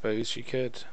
suppose she could.